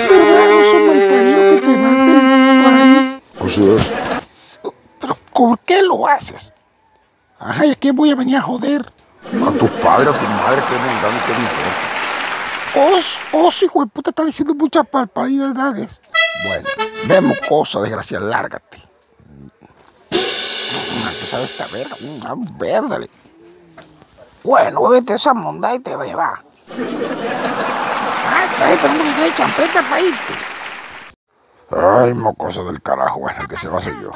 es verdad, no soy malparido que te vas del país. O sea, Pero ¿por qué lo haces? Ajá, ¿y a qué voy a venir a joder? a tus padres, a tu madre, qué bondad y qué me importa. Os, os, hijo de puta, está diciendo muchas palparidades. Bueno, vemos cosas, desgracia, lárgate. ¿Qué sabe esta verga? Una verdale. Bueno, bébete esa monda y te va a llevar. Ah, estás esperando que quede champeta para irte. Ay, mocoso del carajo, bueno, que se va hacer yo.